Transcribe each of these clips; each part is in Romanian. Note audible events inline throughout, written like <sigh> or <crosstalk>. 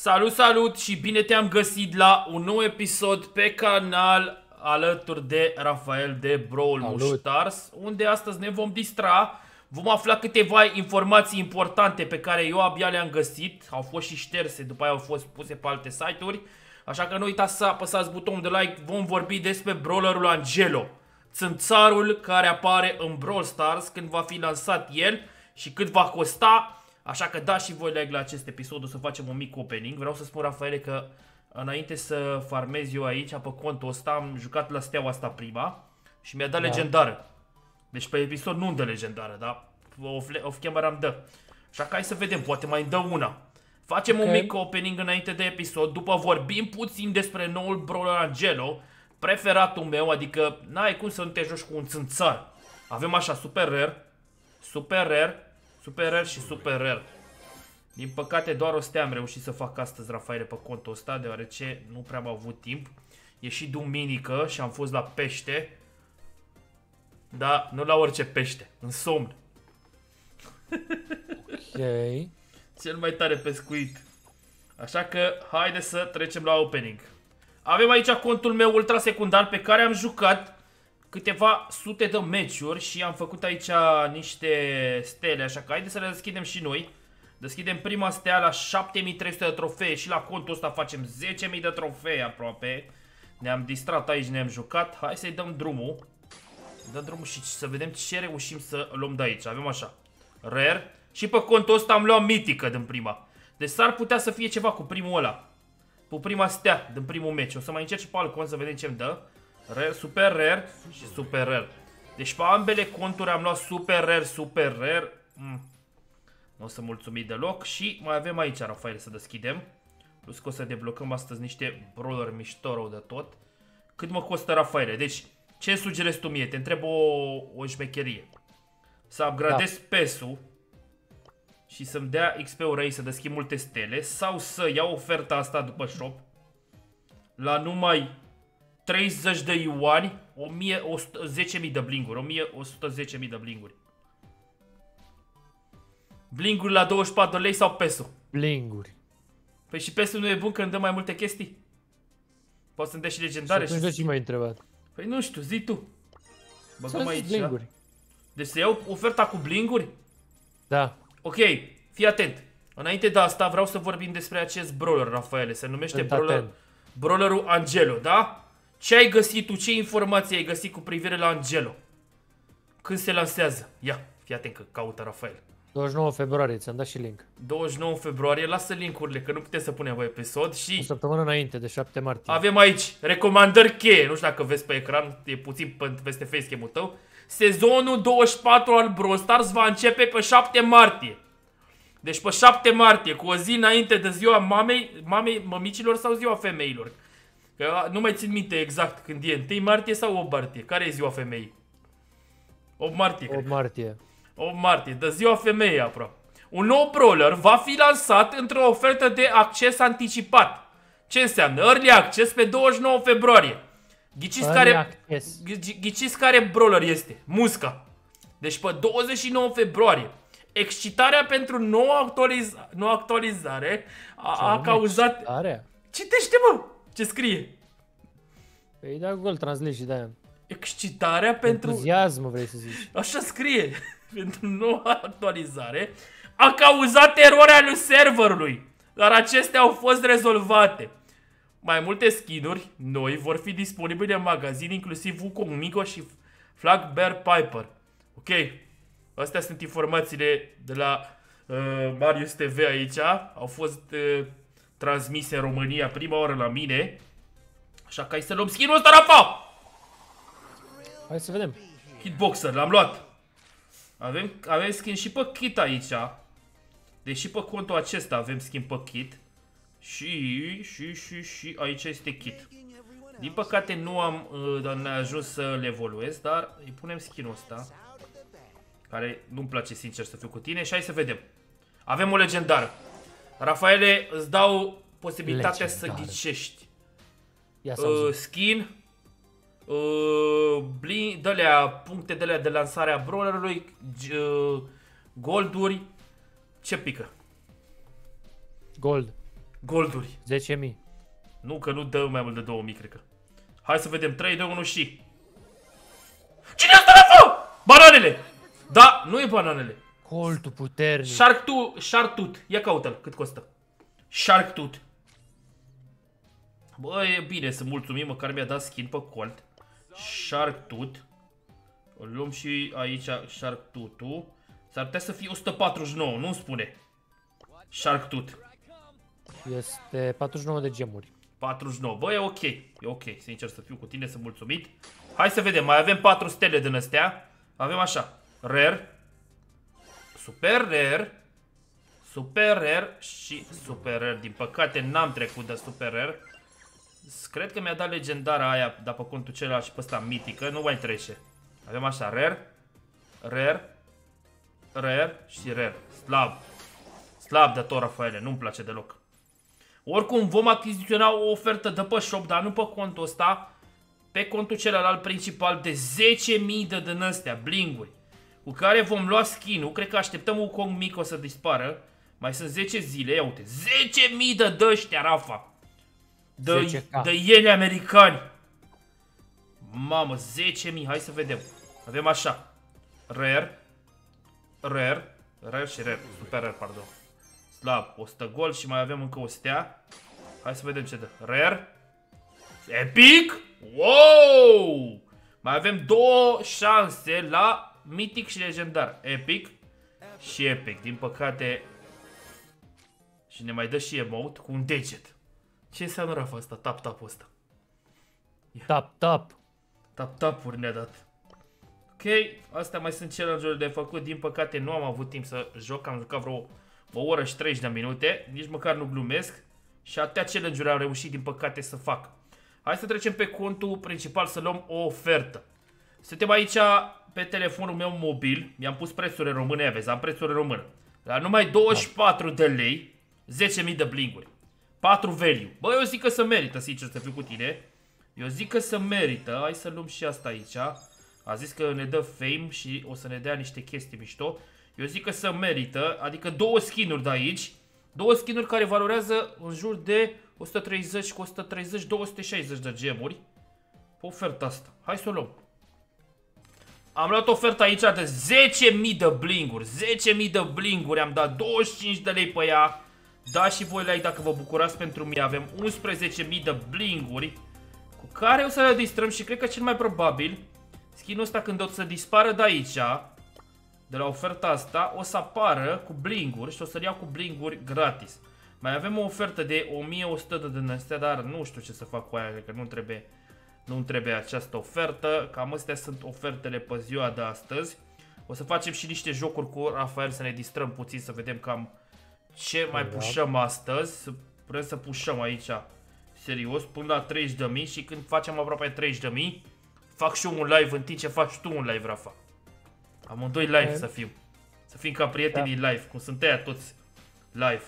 Salut, salut și bine te-am găsit la un nou episod pe canal alături de Rafael de Brawl Salut. Stars, unde astăzi ne vom distra, vom afla câteva informații importante pe care eu abia le-am găsit, au fost și șterse, după aia au fost puse pe alte site-uri, așa că nu uitați să apăsați butonul de like, vom vorbi despre brawlerul Angelo, țânțarul care apare în Brawl Stars când va fi lansat el și cât va costa, Așa că dați și voi like la acest episod, o să facem un mic opening. Vreau să spun, Rafaele, că înainte să farmez eu aici, pe contul ăsta, am jucat la steaua asta prima și mi-a dat Da. legendară. Deci pe episod nu îmi dă legendară, dar off, off camera îmi dă. Așa că hai să vedem, poate mai îmi dă una. Facem un Ok. mic opening înainte de episod, după vorbim puțin despre noul brawler Angelo, preferatul meu, adică n-ai cum să nu te joci cu un țânțar. Avem așa, super rare, super rare, super rare și super rare. Din păcate doar o stea am reușit să fac astăzi, Rafaele, pe contul ăsta, deoarece nu prea am avut timp. E și duminică și am fost la pește. Da, nu la orice pește, în somn. Ok. <laughs> Cel mai tare pescuit. Așa că haide să trecem la opening. Avem aici contul meu ultra secundar pe care am jucat câteva sute de meciuri și am făcut aici niște stele, așa că haide să le deschidem și noi. Deschidem prima stea la 7300 de trofee și la contul ăsta facem 10.000 de trofee aproape. Ne-am distrat aici, ne-am jucat. Hai să-i dăm drumul. Dăm drumul și să vedem ce reușim să luăm de aici. Avem așa. Rare. Și pe contul ăsta am luat mitică din prima. Deci s-ar putea să fie ceva cu primul ăla. Cu prima stea din primul meci. O să mai încerc și pe alt cont să vedem ce-mi dă. Rare, super rare și super rare. Deci pe ambele conturi am luat super rare, super rare. Mm. Nu o să mulțumim deloc. Și mai avem aici, Rafael, să deschidem. Plus că o să deblocăm astăzi niște brawler mișto rău de tot. Cât mă costă, Rafaele? Deci, ce sugerezi tu mie? Te întreb o, o șmecherie. Să upgradez da. pesul și să-mi dea XP-uri aici să deschid multe stele sau să iau oferta asta după shop la numai 30 de ioani, 1000, 100, 10.000 de blinguri, 1110.000 de blinguri. Blinguri la 24 de lei sau peso? Blinguri. Păi și pesul nu e bun că îmi dă mai multe chestii? Poți să-mi dea și Și legendare atunci și... de ce m-ai întrebat? Păi nu știu, zi tu. Băgăm Să aici. blinguri. Deci să iau oferta cu blinguri? Da. Ok, fii atent. Înainte de asta vreau să vorbim despre acest brawler, Rafaele. Se numește Sunt brawler, atent. brawlerul Angelo, da? Ce ai găsit tu? Ce informații ai găsit cu privire la Angelo? Când se lansează? Ia, fii atent că caută Rafael. 29 februarie, ți-am dat și link. 29 februarie, lasă linkurile, că nu putem să punem pe episod O și săptămână înainte de 7 martie. avem aici recomandări cheie. Nu știu dacă vezi pe ecran, e puțin pe- peste facecam-ul tău. Sezonul 24 al Brawl Stars va începe pe 7 martie. Deci pe 7 martie, cu o zi înainte de ziua mamei, mamei mămicilor sau ziua femeilor. Că nu mai țin minte exact când e, 1 martie sau 8 martie? Care e ziua femeii? 8 martie, cred. 8 martie. 8 martie, de ziua femeii aproape. Un nou brawler va fi lansat într-o ofertă de acces anticipat. Ce înseamnă? Early access pe 29 februarie. Ghiciți Early care, access. ghici- ghiciți care brawler este? Musca. Deci pe 29 februarie. Excitarea pentru noua, actualiza- noua actualizare a, a anume? cauzat... Are? Citește mă! Ce scrie? Păi da Google Translate și de-aia. Excitarea pentru... Entuziasm vrei să zici. Așa scrie. <laughs> Pentru noua actualizare a cauzat eroarea lui serverului. Dar acestea au fost rezolvate. Mai multe skinuri noi vor fi disponibile în magazin, inclusiv Wukong Migo și Flag Bear Piper. Ok. Astea sunt informațiile de la uh, Marius TV aici. Au fost uh, transmise în România prima oară la mine. Așa că hai să luăm skinul ăsta, Rafa! Hai să vedem. Hitboxer, l-am luat. Avem, avem skin și pe kit aici. Deci și pe contul acesta avem skin pe kit. Și, și, și, și aici este kit. Din păcate nu am uh, n-a ajuns să le evoluez, dar îi punem skinul ăsta. Care nu-mi place sincer să fiu cu tine și hai să vedem. Avem o legendară. Rafaele, îți dau posibilitatea să Legendară. ghicești Ia să uh, auzim. skin, uh, blin, de-alea, puncte de de lansare a brawlerului, g- uh, golduri, ce pică? Gold. Golduri. 10.000. Nu, că nu dă mai mult de 2000, cred că. Hai să vedem. 3, 2, 1 și... Cine asta la fă? Bananele! Da, nu e bananele. Coltul puternic. Shark Tooth, Shark Tooth. Ia caută-l, cât costă. Shark Tooth. Bă, e bine, să mulțumim, măcar mi-a dat skin pe Colt. Shark Tooth. O luăm și aici Shark Tooth-ul. S-ar putea să fie 149, nu-mi spune. Shark Tooth. Este 49 de gemuri. 49. Bă, e ok. E ok. Sincer să fiu cu tine, sunt mulțumit. Hai să vedem. Mai avem 4 stele din astea. Avem așa. Rare. Super rare. Super rare și super rare. Din păcate n-am trecut de super rare. Cred că mi-a dat legendara aia, dar pe contul celălalt și pe ăsta mitică. Nu mai trece. Avem așa. Rare. Rare. Rare și rare. Slab. Slab de tot, Rafaele. Nu-mi place deloc. Oricum vom achiziționa o ofertă de pe shop, dar nu pe contul ăsta, pe contul celălalt principal de 10.000 de din astea, blinguri, cu care vom lua skin-ul, cred că așteptăm un Kong mic o să dispară, mai sunt 10 zile, ia uite, 10.000 de dăștia, Rafa, de, 10K. de ieni americani. Mamă, 10.000, hai să vedem. Avem așa, rare, rare, rare și rare, super rare, pardon. Slab, 100 gol și mai avem încă o stea. Hai să vedem ce dă. Rare. Epic. Wow! Mai avem două șanse la mitic și legendar. Epic și epic. Din păcate... Și ne mai dă și emote cu un deget. Ce înseamnă rafa asta? Tap-tap-ul ăsta. Tap, tap. Tap-tap-uri ne-a dat. Ok, astea mai sunt challenge-uri de făcut. Din păcate nu am avut timp să joc. Am jucat vreo o oră și 30 de minute. Nici măcar nu glumesc. Și atâtea challenge-uri am reușit din păcate să fac. Hai să trecem pe contul principal să luăm o ofertă. Suntem aici pe telefonul meu mobil. Mi-am pus prețurile române, vezi, am prețurile române. La numai 24 de lei, 10.000 de blinguri. 4 value. Bă, eu zic că se merită, sincer să fiu cu tine. Eu zic că se merită. Hai să luăm și asta aici. A zis că ne dă fame și o să ne dea niște chestii mișto. Eu zic că se merită, adică două skinuri de aici. Două skinuri care valorează în jur de 130 cu 130, 260 de gemuri. Pe oferta asta. Hai să o luăm. Am luat oferta aici de 10.000 de blinguri. 10.000 de blinguri. Am dat 25 de lei pe ea. Da și voi like dacă vă bucurați pentru mine. Avem 11.000 de blinguri. Cu care o să le distrăm și cred că cel mai probabil skinul ăsta când o să dispară de aici de la oferta asta o să apară cu blinguri și o să-l iau cu blinguri gratis. Mai avem o ofertă de 1100 de din astea, dar nu știu ce să fac cu aia, cred că nu trebuie, nu trebuie această ofertă. Cam astea sunt ofertele pe ziua de astăzi. O să facem și niște jocuri cu Rafael să ne distrăm puțin, să vedem cam ce mai Exact. pușăm astăzi. Să- Vrem să pușăm aici serios până la 30.000 și când facem aproape 30.000 fac și eu un live în timp ce faci tu un live, Rafa. Amândoi live Ok. să fim. Să fim ca prietenii live, cum sunt aia toți live.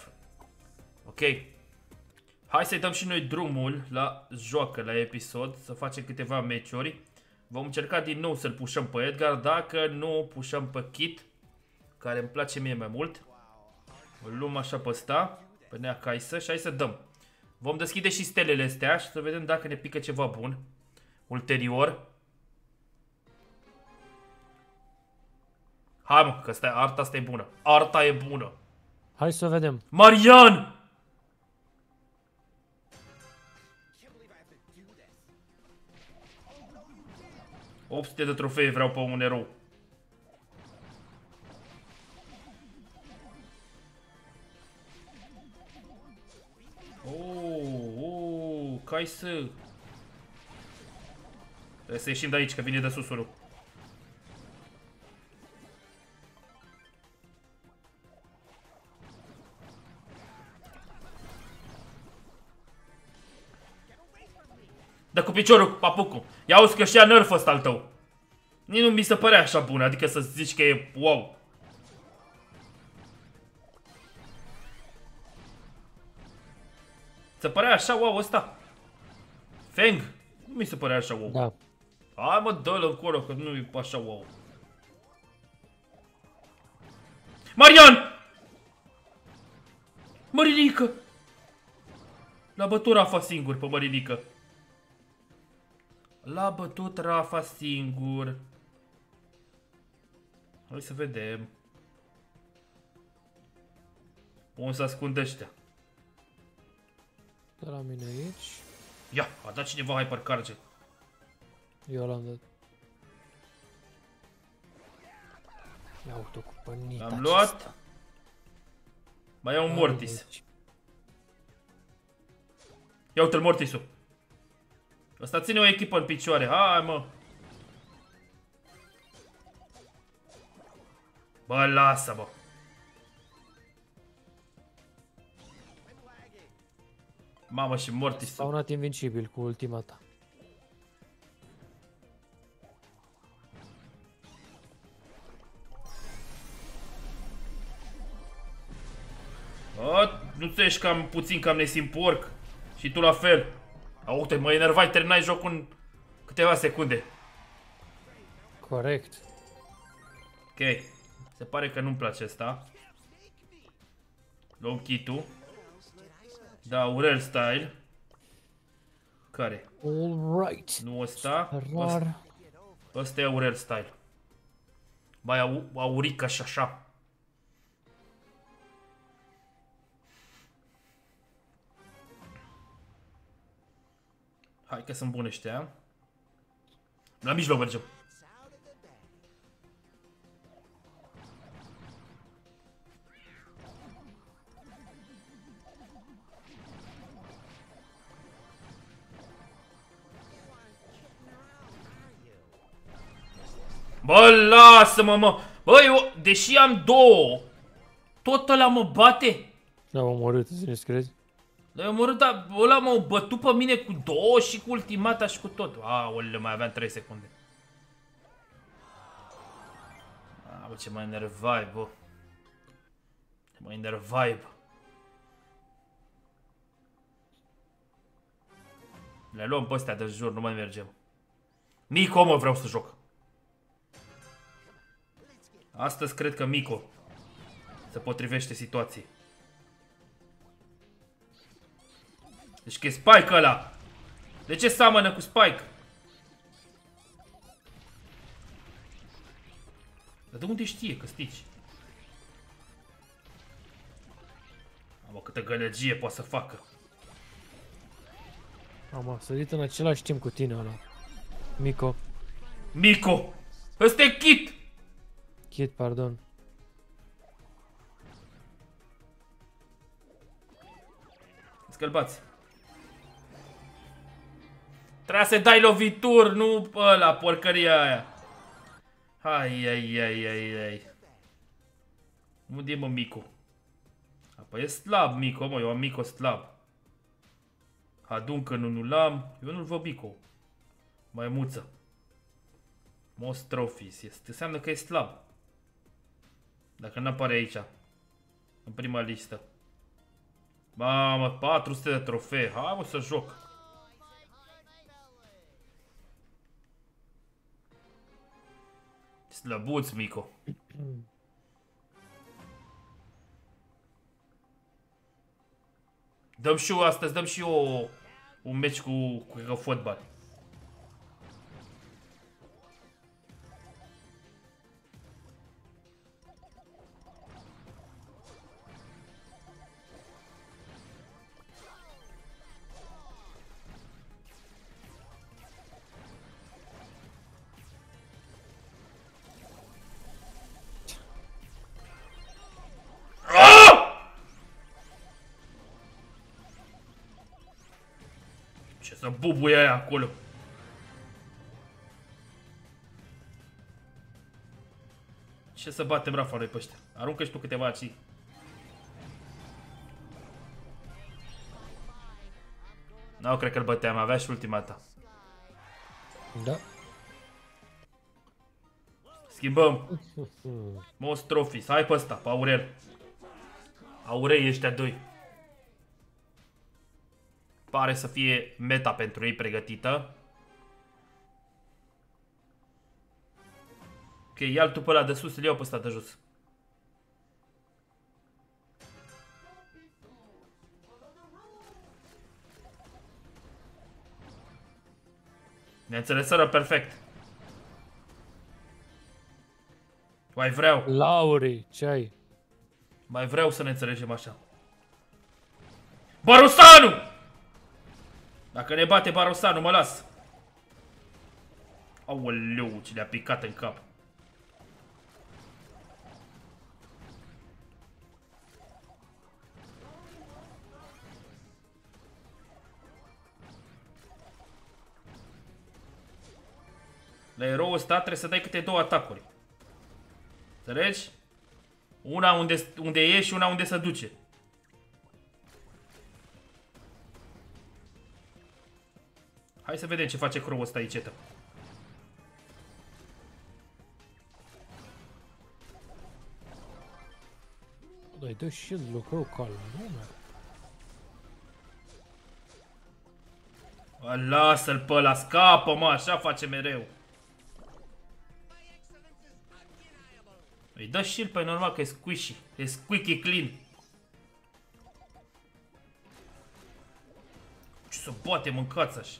Ok. Hai să-i dăm și noi drumul la joacă, la episod, să facem câteva meciuri. Vom încerca din nou să-l pușăm pe Edgar, dacă nu pușăm pe Kit, care îmi place mie mai mult. Îl luăm așa pe ăsta, pe Nea Kaisă și hai să dăm. Vom deschide și stelele astea și să vedem dacă ne pică ceva bun. Ulterior. Hai mă, că stai, arta asta e bună. Arta e bună. Hai să vedem. Marian! ...800 de trofee vreau pe un erou. Oh, oh, cai să... Trebuie să ieșim de aici, că vine de susurul. Dă cu piciorul, papucu. Ia auzi că și-a nerf ăsta al tău. Nici nu mi se părea așa bun, adică să zici că e wow. Se părea așa wow ăsta? Feng? Nu mi se părea așa wow. Da. Hai mă, dă-l încolo, că nu e așa wow. Marian! Mărilică! L-a bătut Rafa singur pe Mărinică. L-a bătut Rafa singur. Hai să vedem. Unde se ascunde ăștia? De la mine aici. Ia, a dat cineva hypercarge. Eu l-am dat. Ia uite cu pănita L-am luat. Mai iau un Mortis. Ia uite-l Mortisul. Ăsta ține o echipă în picioare. Hai, mă. Bă, lasă, bă. Mamă și Mortis. Spawnat invincibil cu ultima ta. A, nu tu ești cam puțin cam nesim porc? Și tu la fel. A, uite, mă enervai, terminai jocul în câteva secunde. Corect. Ok. Se pare că nu-mi place asta. Luăm kit-ul. Da, Aurel style. Care? Alright. Nu ăsta. Ăsta, Rar. ăsta e Aurel style. Mai au, aurică și așa. Hai că sunt bune ăștia. La mijloc mergem. Bă, lasă-mă, mă! Bă, eu, deși am două, tot ăla mă bate? L-am omorât, îți crezi? Dar eu omorât, dar ăla m-a bătut pe mine cu două și cu ultimata și cu tot. Aolele, mai aveam 3 secunde. A, bă, ce mă enervai, bă. Ce mă enervai, bă. Le luăm pe astea de jur, nu mai mergem. Mico, mă, vreau să joc. Astăzi cred că Mico se potrivește situației. Deci că e Spike ăla. De ce seamănă cu Spike? Dar de unde știe că stici? Mamă, câtă gălăgie poate să facă. Am sărit în același timp cu tine ăla. Mico. Mico! Ăsta e Kit! Kid, pardon. Scălbați. Trebuie să dai lovituri, nu ăla, porcăria aia. Hai, ai, ai, ai, ai. Unde e mă Mico? Apoi e slab Mico, mă, eu am Mico slab. Aduncă nu nu l-am, eu nu-l văd Mico. Mai muță. Most trophies, este, înseamnă că e slab. Dacă nu apare aici. În prima listă. Mamă, 400 de trofee. Hai mă să joc. Slăbuț, Mico. Dăm și eu astăzi, dăm și eu un meci cu, cu, cu fotbal. Bubuie aia acolo. Ce să batem Rafa noi pe ăștia? Aruncă și tu câteva aci. Nu, cred că îl băteam, avea și ultimata. Da. Schimbăm. Most trophies. Hai pe ăsta, pe Aurel. Aurei ăștia doi. Pare să fie meta pentru ei pregătită. Ok, ia-l tu pe ăla de sus, îl iau pe ăsta de jos. Ne înțeleseră perfect. Mai vreau. Lauri, ce ai? Mai vreau să ne înțelegem așa. Barusanu! Dacă ne bate Barosanu, mă las. Aoleu, ce le-a picat în cap. La erou ăsta trebuie să dai câte două atacuri. Înțelegi? Una unde, unde e și una unde se duce. Hai să vedem ce face crow ăsta aici. etă. Dai, dă shield lucrău calm, nu mă. Bă, Lasă-l pe ăla, scapă mă, așa face mereu. Îi dă shield pe normal că e squishy, e squeaky clean. Ce să bate mâncați așa.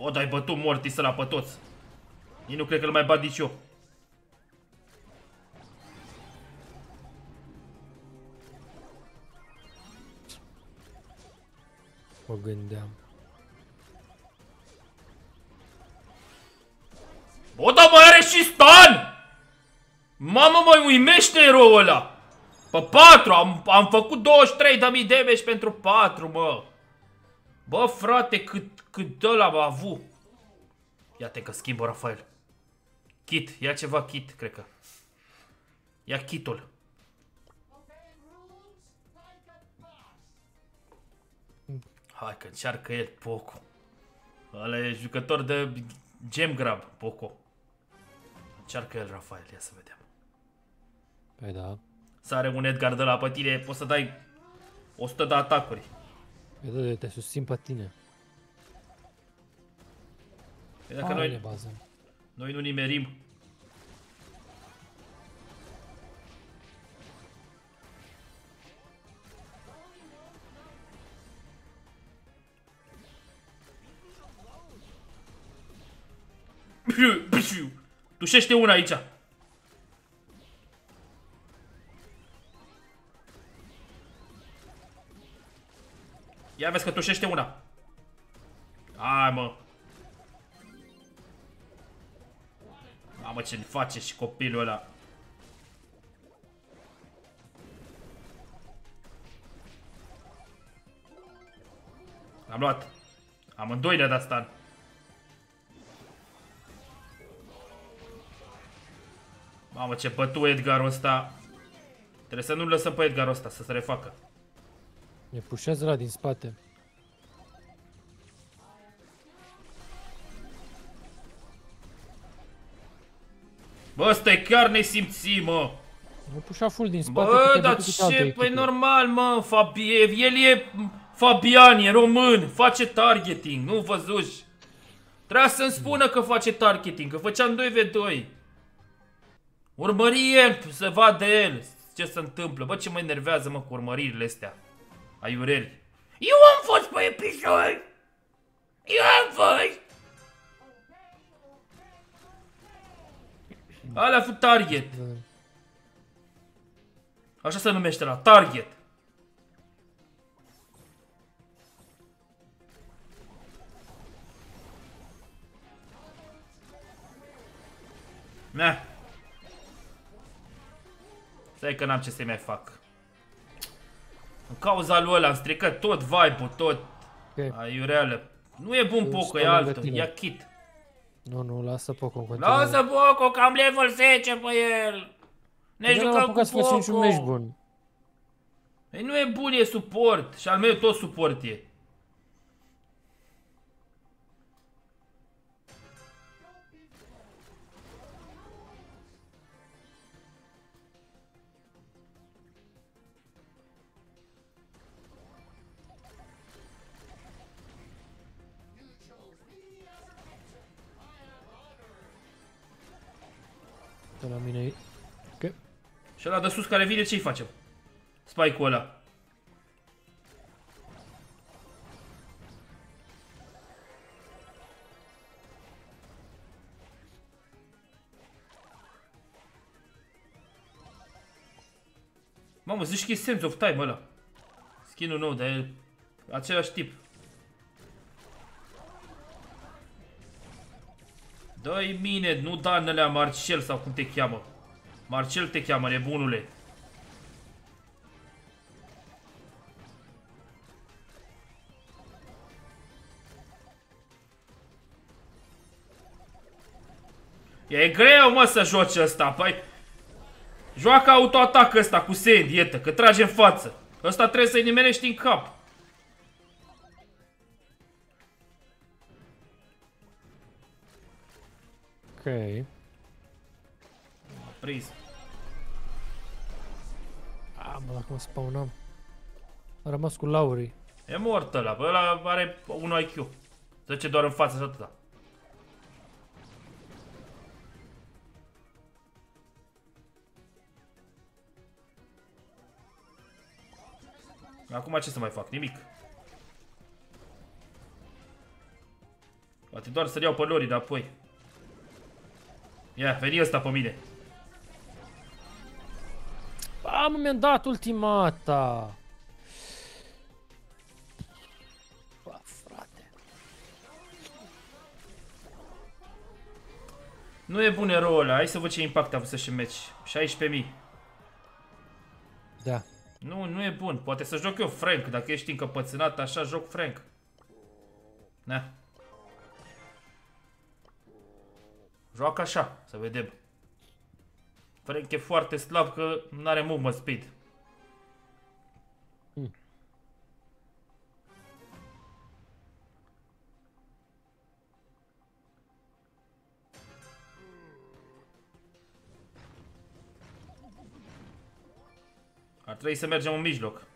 Bă, dar ai bătut Mortis ăla pe toți. Nici nu cred că îl mai bat nici eu. Mă gândeam. Bă, dar mai are și stan! Mamă, mă uimește eroul ăla! Pe 4, am, am făcut 23 de mii damage pentru 4, mă! Bă, frate, cât, cât ăla a avut! Iată că schimbă Rafael. Kit, ia ceva kit, cred că. Ia kitul. Hai că încearcă el, Poco. Ăla e jucător de gem grab, Poco. Încearcă el, Rafael, ia să vedem. Păi da. Sare un Edgar de la pe tine, poți să dai 100 de atacuri. Păi da, te susțin pe tine. Păi dacă Hai noi, de bază. noi nu nimerim. Piu, piu. Tușește una aici. Tușește una. Hai mă. Mamă ce face și copilul ăla. Am luat. Amândoi le-a dat stun. Mamă ce bătu Edgarul ăsta. Trebuie să nu lăsăm pe Edgarul ăsta să se refacă. Ne pușează la din spate. Bă, ăsta e chiar nesimțit, mă. Ne pușa full din spate. Bă, cât dar de cât altă ce? echipă. Păi normal, mă, Fabie, el e Fabian, e român, face targeting, nu văzuși. Trebuia să-mi spună că face targeting, că făceam 2v2. Urmări el, să vadă el ce se întâmplă. Bă, ce mă enervează, mă, cu urmăririle astea. Aiureli. Eu am fost pe episod! Eu am fost! Alea a fost target. Așa se numește la target. Na. Stai că n-am ce să mai fac. În cauza lui ăla am stricat tot vibe-ul, tot Ok. aiureală. Nu e bun Eu Poco, stau e lângă altul, tine. ia kit. Nu, nu, lasă Poco în continuare. Lasă Poco, că am level 10 pe el. Ne Eu n-am jucăm cu apucat să facem niciun Poco. meci bun. Ei, nu e bun, e suport. Și al meu tot suport e. mine e... Ok. Și ăla de sus care vine, ce-i facem? Spike-ul ăla. Mamă, zici că e Sense of Time ăla. Skin-ul nou, dar e același tip. Dă-i mine, nu da în alea Marcel sau cum te cheamă. Marcel te cheamă, nebunule. E greu, mă, să joci ăsta, păi... Joacă autoatac ăsta cu Sandy, iată, că trage în față. Ăsta trebuie să-i nimerești în cap. Ok. A prins. A, mă, dacă mă spawnam. A rămas cu Lauri. E mort ăla, bă, ăla are 1 IQ. Zice doar în față și atâta. Acum ce să mai fac? Nimic. Poate doar să-l iau pe Lori înapoi. Ia, veni ăsta pe mine. A, mă, mi-am dat ultimata. Bă, frate. Nu e bun eroul ăla, hai să văd ce impact a avut să-și meci. 16.000. Da. Nu, nu e bun. Poate să joc eu Frank. Dacă ești încăpățânat așa, joc Frank. Na. Joacă așa, să vedem. Frank e foarte slab că nu are movement speed. Hmm. Ar trebui să mergem în mijloc.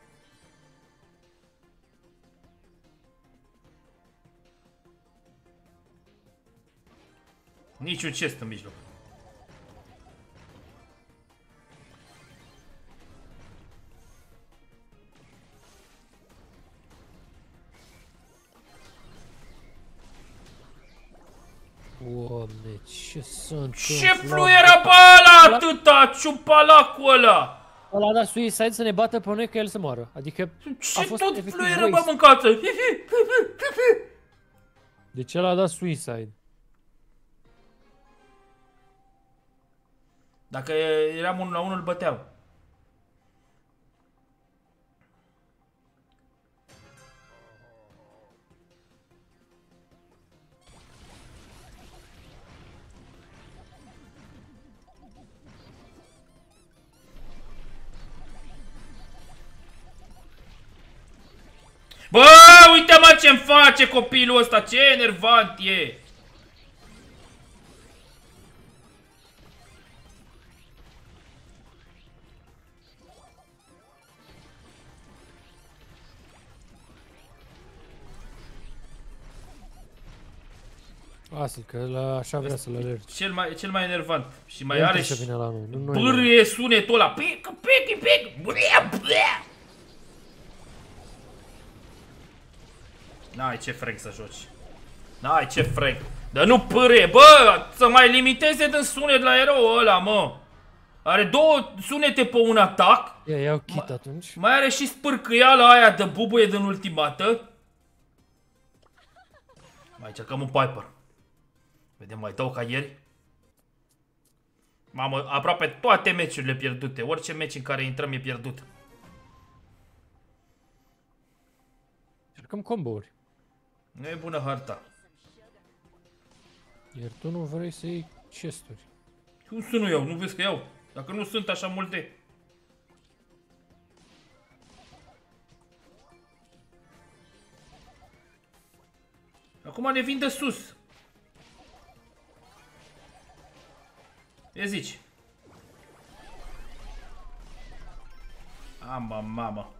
Niciun chest în mijloc. Doamne, ce se întâmplă? Ce fluieră pe ăla atâta? Ciupalacul ăla! Ăla a dat suicide să ne bată pe noi că el să moară. Adică a Ce fost tot efectiv fluieră bă waste. mâncață? Deci el a dat suicide. Dacă eram unul la unul, îl băteam. Bă, uite mă ce-mi face copilul ăsta, ce enervant e! Asta că la așa vrea să-l alergi. Cel mai, cel mai enervant. Și mai El are trebuie să și vină la noi, nu noi. bârâie sunetul ăla. Pic, pic, pic. Blea, blea. N-ai ce Frank să joci. N-ai ce Frank. Dar nu pârâie. Bă, să mai limiteze din sunet la erou ăla, mă. Are două sunete pe un atac. Ia, iau kit atunci. Mai are și spârcâiala aia de bubuie din ultimată. Mai încercăm un Piper. Vedem, mai dau ca ieri. Mamă, aproape toate meciurile pierdute. Orice meci în care intrăm e pierdut. Cercăm combo-uri. Nu e bună harta. Iar tu nu vrei să iei chesturi. Cum să nu iau? Nu vezi că iau? Dacă nu sunt așa multe. Acum ne vin de sus. E zici. Amba, mama.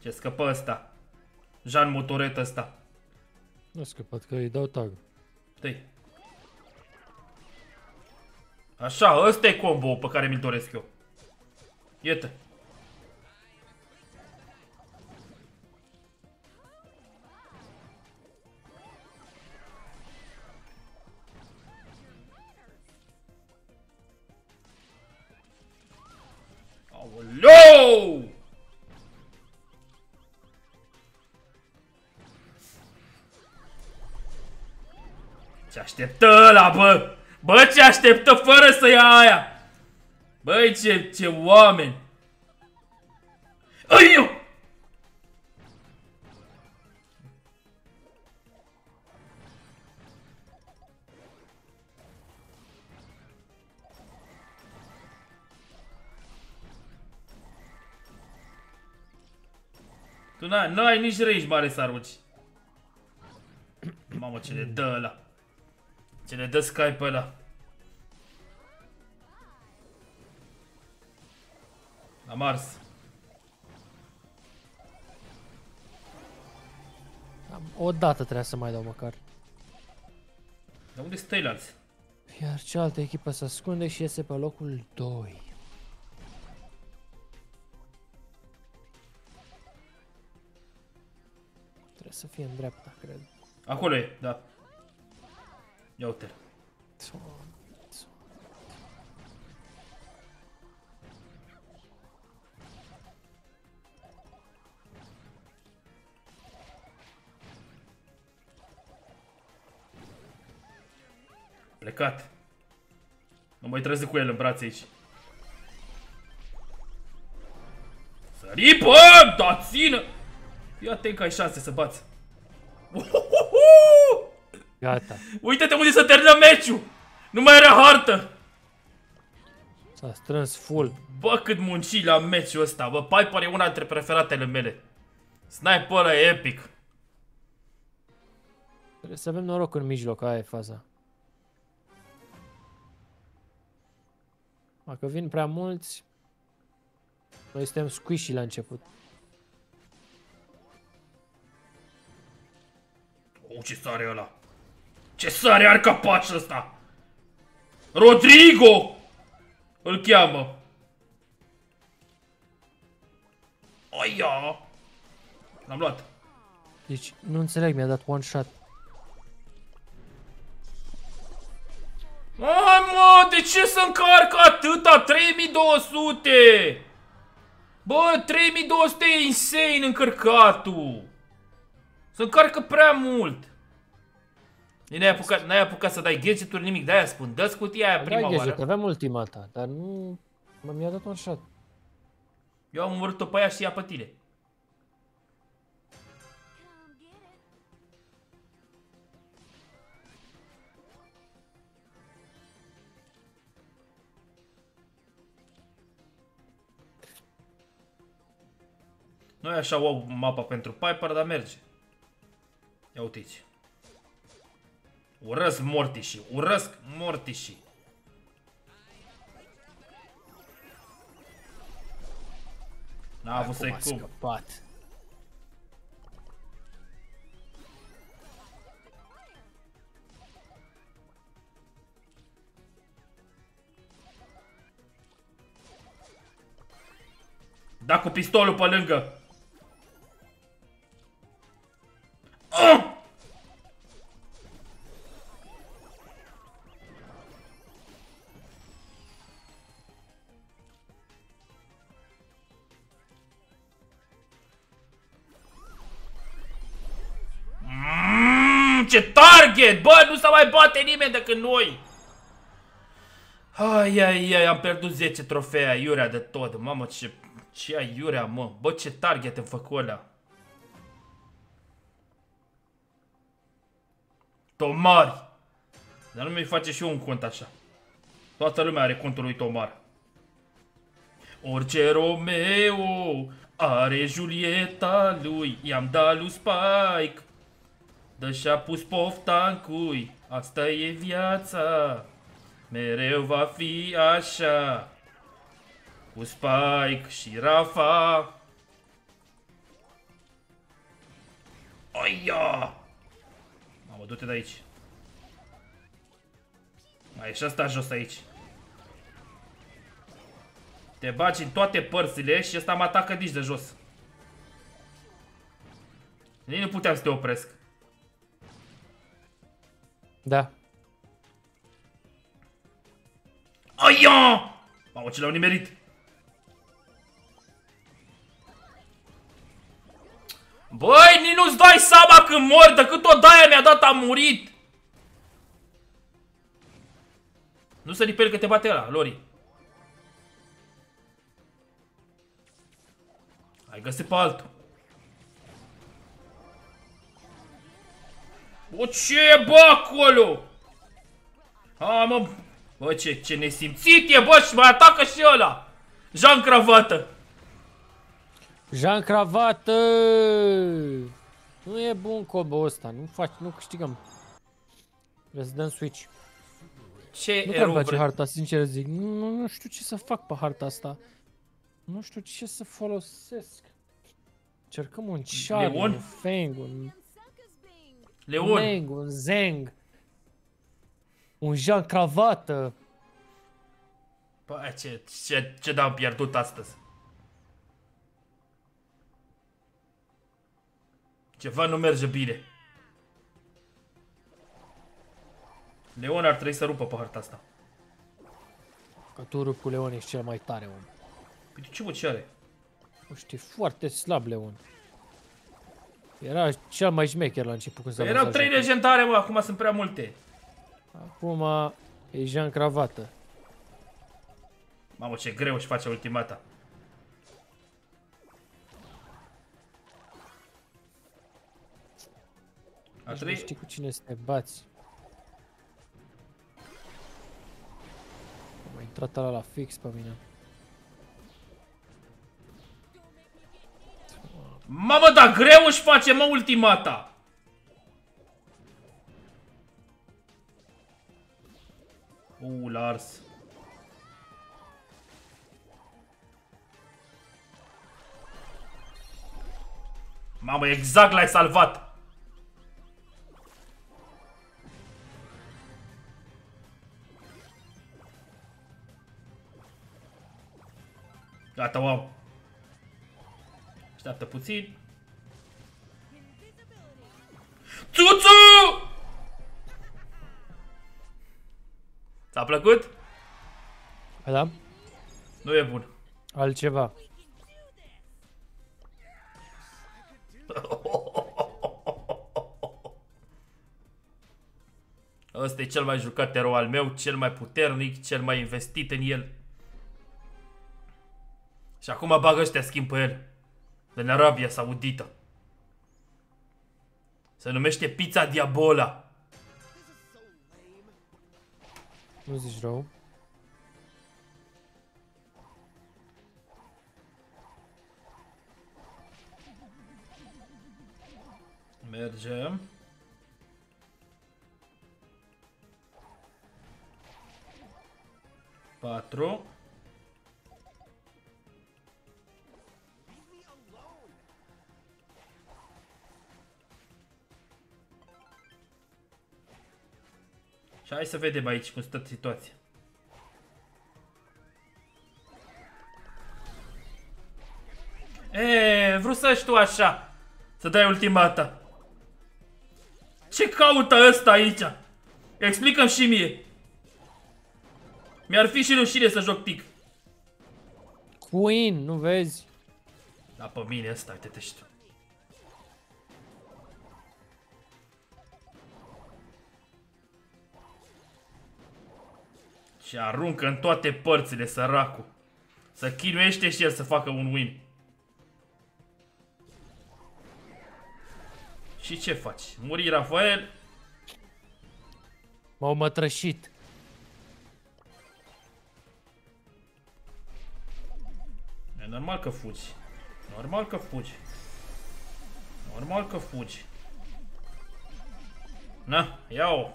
Ce scăpă ăsta. Jean Motoret ăsta. Nu a scăpat că îi dau tag. Tăi. Așa, ăsta e combo pe care mi-l doresc eu. Iată. Așteptă ăla, bă? Bă, ce așteptă fără să ia aia? Băi, ce, ce oameni! Ai, eu! Tu n-ai, n-ai nici range mare să arunci. Mamă, ce le dă ăla. Ce le dă Skype ăla. La Mars. O dată trebuia să mai dau măcar. Dar unde stai alți? Iar cealaltă echipă se ascunde și iese pe locul 2. Trebuie să fie în dreapta, cred. Acolo e, da. Ia uite-l. Plecat. Nu mai trezi cu el în brațe aici. Sări, bă! Da, țină! Ia atent că ai șanse să bați. Gata. Uite-te unde să termină meciul! Nu mai are hartă! S-a strâns full. Bă, cât munci la meciul ăsta, bă, Piper e una dintre preferatele mele. Sniper e epic. Trebuie să avem noroc în mijloc, aia e faza. Dacă vin prea mulți, noi suntem squishy la început. O, ce sare ăla! Ce sare are capaci ăsta! Rodrigo! Îl cheamă. Aia! L-am luat. Deci, nu înțeleg, mi-a dat one shot. Mamă, de ce să încarcă atâta? 3200! Bă, 3200 e insane încărcatul! Se încarcă prea mult! N-ai apucat, n-ai apucat să dai gadget-uri, nimic, de-aia spun, dă-ți cutia aia prima gadget, oară. aveam ultimata, dar nu... Mă, mi-a dat one shot. Eu am omorât-o pe aia și ea pe tine. Nu e așa wow mapa pentru Piper, dar merge. Ia uite aici. Urăsc mortișii, urăsc mortișii. N-a avut să-i Acum a cum. scăpat. Da cu pistolul pe lângă. Ah! Ce target! Bă, nu se mai bate nimeni decât noi! Ai, ai, ai, am pierdut 10 trofee aiurea de tot. Mamă, ce, ce aiurea, mă. Bă, ce target îmi făcut ăla. Tomari. Dar nu mi face și eu un cont așa. Toată lumea are contul lui Tomar. Orice Romeo are Julieta lui. I-am dat lui Spike. Dă și-a pus pofta în cui. Asta e viața. Mereu va fi așa. Cu Spike și Rafa. Oia! Mamă, du-te de aici. Mai e și asta jos aici. Te bagi în toate părțile și ăsta mă atacă nici de jos. Nici nu puteam să te opresc. Da. Aia! Mamă, ce l-au nimerit. Băi, nici nu-ți dai seama când mor, decât o daia mi-a dat a murit. Nu sări pe el că te bate ăla, Lori. Ai găsit pe altul. O, ce e, bă, acolo? A, mă... Bă, ce, ce nesimțit e, bă, și mai atacă și ăla! Jean Cravată! Jean Cravată! Nu e bun combo ăsta, nu faci, nu câștigăm. Trebuie să dăm switch. Ce Nu erou mi place vrei? harta, sincer zic. Nu, nu, nu știu ce să fac pe harta asta. Nu știu ce să folosesc. Cercăm un Charlie, Leon? un Feng, un Leon, Meng, un Zeng. Un Jean Cravată. bă, ce, ce, ce d-am pierdut astăzi? Ceva nu merge bine. Leon ar trebui să rupă pe harta asta. Că tu rupi cu Leon ești cel mai tare, om. Păi de ce mă ce are? Nu știu, e foarte slab Leon. Era cel mai șmecher la început când s-a Păi erau văzut trei jocul. legendare, mă, acum sunt prea multe. Acum e Jean Cravată. Mamă, ce greu își face ultimata. A Nici nu trei... știi cu cine să te bați. Am intrat ăla la fix pe mine. Mamă, dar greu își face, mă, ultimata! U, Lars. Mamă, exact l-ai salvat! Gata, wow. Așteaptă puțin. Tutu! Ți-a plăcut? Da? Nu e bun. Altceva. <laughs> Ăsta e cel mai jucat erou al meu, cel mai puternic, cel mai investit în el. Și acum bagă ăștia schimb pe el. Din Arabia Saudită. Se numește Pizza Diabola. Nu zici rău. Mergem. Patru. Și hai să vedem aici cum stă situația. E, vreau să tu așa. Să dai ultimata. Ce caută ăsta aici? Explicăm și mie. Mi-ar fi și rușine să joc tic. Queen, nu vezi? Da, pe mine ăsta, uite-te și Și aruncă în toate părțile săracul. Să chinuiește și el să facă un win. Și ce faci? Muri Rafael? M-au mătrășit. E normal că fugi. Normal că fugi. Normal că fugi. Na, ia-o.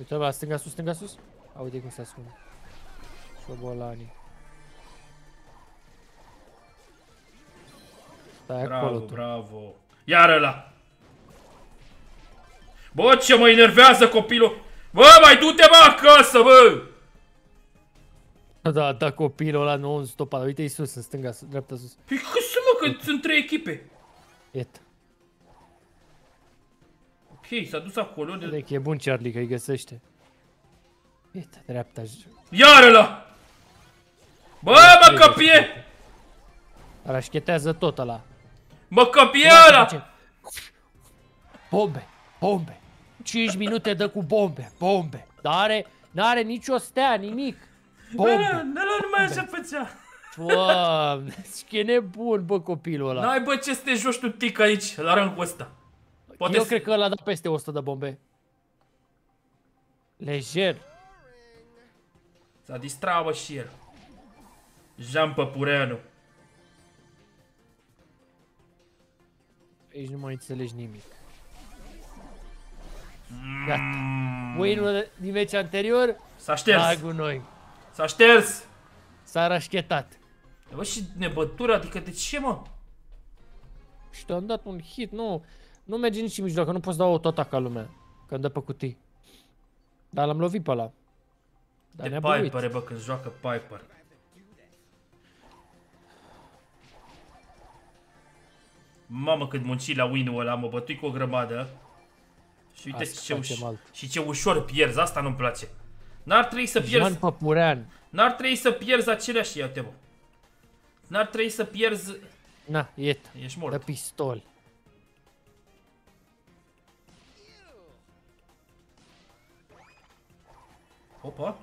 Uite la stânga sus, stânga sus. A, uite cum se ascunde. Șobolanii. Stai acolo Bravo, tu. bravo. Iar ăla. Bă, ce mă enervează copilul. Bă, mai du-te mă acasă, bă. <laughs> Da, da, copilul ăla non-stop. Uite-i sus, în stânga, sus, dreapta sus. Păi cât să mă, că sunt trei echipe. Iet. Ok, s-a dus acolo. De... Uite că e bun Charlie, că îi găsește. Iet, dreapta. j- Iar ăla. Bă, mă căpie. Rașchetează tot ăla. Mă căpie Ia să ăla. facem. Bombe, bombe. 5 minute dă cu bombe, bombe. Dar are, n-are nicio stea, nimic. Bombe. Bă, ăla numai așa făcea. Doamne, <laughs> e nebun, bă, copilul ăla. N-ai bă ce să te joci tu tic aici, la rândul ăsta. Poate Eu cred că ăla a dat peste 100 de bombe. Lejer. S-a distrat, bă, și el. Jean Păpureanu. Aici nu mai înțelegi nimic. Gata. Win-ul din meci anterior. S-a șters. Dragul noi. S-a șters. S-a rașchetat. Bă, și nebătură, adică de ce, mă? Și te-am dat un hit, nu. Nu merge nici în mijloc, că nu poți da o tot ca lumea. Că îmi dă pe cutii. Dar l-am lovit pe ăla. Dar de Piper, bă, când joacă Piper. Mamă, cât munci la win-ul ăla, mă bătui cu o grămadă. Și uite ce, uș și ce ușor pierzi, asta nu-mi place. N-ar trebui să pierzi... Jean Păpurean. N-ar trebui să pierzi aceleași, ia-te, bă. N-ar trebui să pierzi... Na, iet. Ești mort. De pistol. Opa.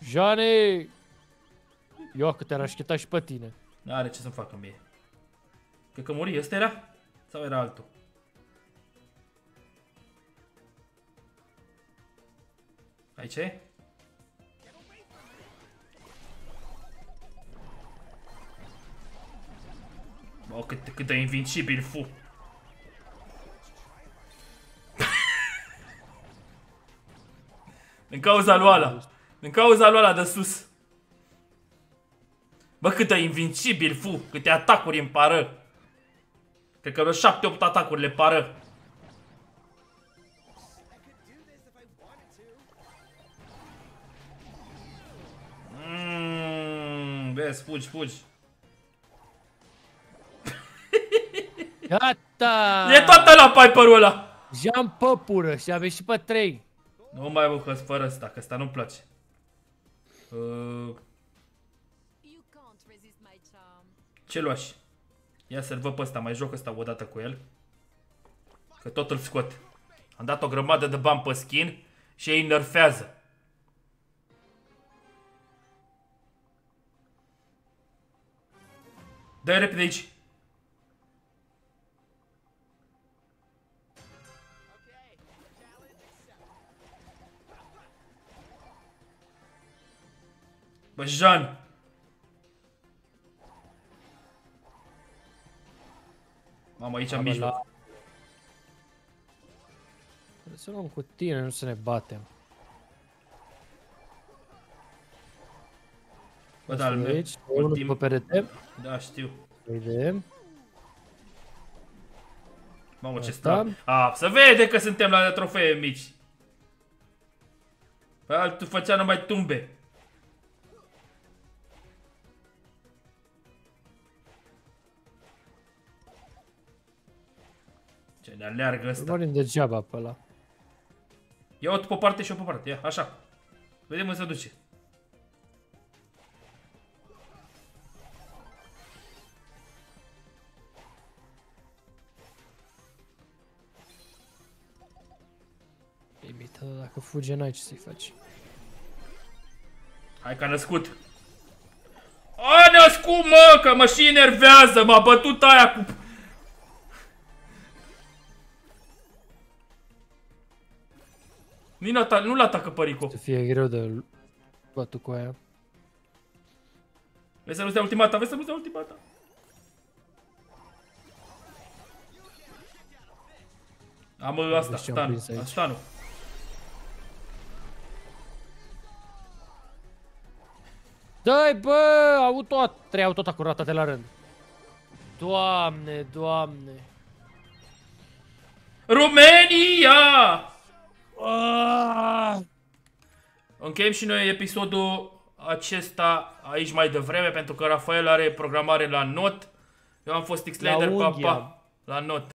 Jane! Eu că te-ar așcheta și pe tine. N-are ce să facă mie. Cred că muri, ăsta era? Sau era altul? Aici e? Bă, cât, cât de invincibil fu. Din cauza lui ăla. Din cauza lui ăla de sus. Bă, cât de invincibil fu. Câte atacuri îmi pară. Cred că vreo 7-8 atacuri le pară. Mmm, vezi, fugi, fugi. Gata! E toată la Piper-ul ăla! Jean păpură și avem și pe 3. Nu mai mă fără ăsta, că ăsta nu-mi place. Uh... Ce luași? Ia să-l văd pe ăsta, mai joc ăsta odată cu el. Că tot îl scot. Am dat o grămadă de bani pe skin și ei nerfează. dă repede aici. Bă, Jean! Mamă, aici în mijloc. La... Trebuie să luăm cu tine, nu să ne batem. Bă, da, al meu. Aici, unul pe perete. Da, știu. Vedem. Mamă, ce sta. A, să vede că suntem la trofee mici. Pe altul făcea numai tumbe. Ce ne aleargă ăsta. Vorbim degeaba pe ăla. Ia-o pe o parte și o pe parte. Ia, așa. Vedem unde se duce. Limită, dacă fuge n-ai ce să-i faci. Hai că a născut. A născut, mă, că mă și enervează, m-a bătut aia cu Nu-l atacă Perico. Să fie greu de bătut cu aia. Vezi să nu-ți dea ultimata, vezi să nu-ți dea ultimata. Am asta, stan, asta nu. Dă-i, bă, auto, trei auto curată de la rând. Doamne, doamne. România! Încheiem și noi episodul acesta aici mai devreme, pentru că Rafael are programare la not. Eu am fost Xlader, pa, pa, la not.